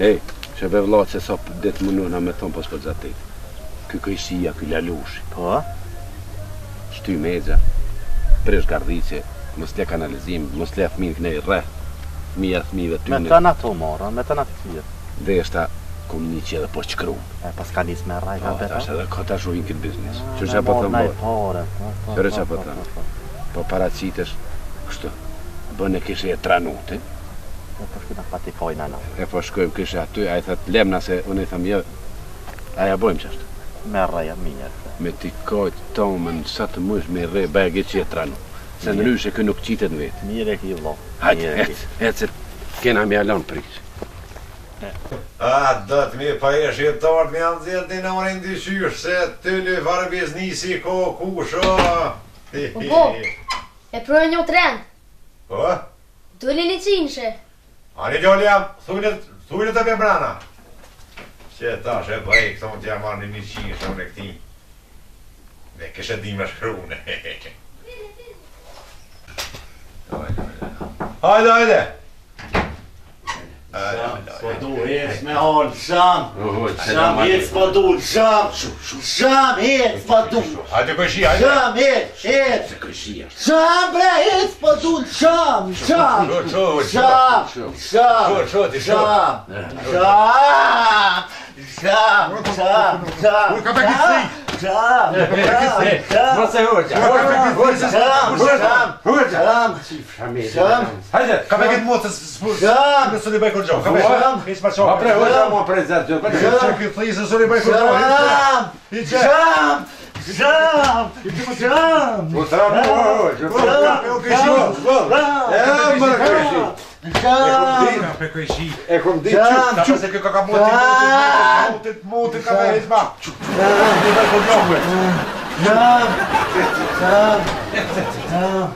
Hej, që be vla që sa për ditë më nëna me thonë pas për zatë Ky kërësia, ky lalushi. Po? Që ty me dja, Prish gardhice, mos le kanalizim, mos le fminë kënej rre, mi fmive fmi dhe ty në... Me të na të mora, me të na të tjetë. Dhe shta, një që edhe po qëkru. E, pas ka njës me rraj, ka të të të të të të këtë biznis të ah, që të po të të të të të të të të Po, po, e po shkojmë kështë aty, a i thëtë lemna se unë i thëmë jë, jo. a ja bojmë qështë? Me rëja minja. Me t'i kajtë tomën, sa të mësh me rëja, bëja gjithë që jetë ranu. Se në rrëshë e kënë nuk qitet në vetë. Një rëki i vlo. Hajtë, etë, etë se kena me alonë për iqë. A, do të me pa e shqiptarët me anë zërë të në orë ndishyshë, se të në varbiz nisi ko kusho. Po, po, e projë e një trenë. Po? Do e li li qinëshe. Ani gjoll jam, thujnë të pëmbrana. Që ta shë bëj, këto më të jam marrë një një qinë shumë në këti. Dhe kështë e dimë shkruune. Hajde, hajde. Hajde. Vadå ens med Holsam? Samhets vadå? Sam! Samhets vadå? Samhets! Hets! Samhets vadå? Sam! Sam! Sam! Sam! Sam! Sam! Sam! Sam! Sam! Sam! Sam! Vad säger Hurtig? Sam! Sam! Hurtig! Sam! Sam! Hajde! Kapeket motas... Sam! Sam! Sam! Sam! Шарам! Шарам! Apresentação. Шарам! Шарам! Шарам! Шарам! Jam! Jam! Voltamos hoje! Voltamos! Voltamos! Jam! É como diz, é como diz, com a multa, multa, cada vez mais. Jam! Jam! Jam! Jam!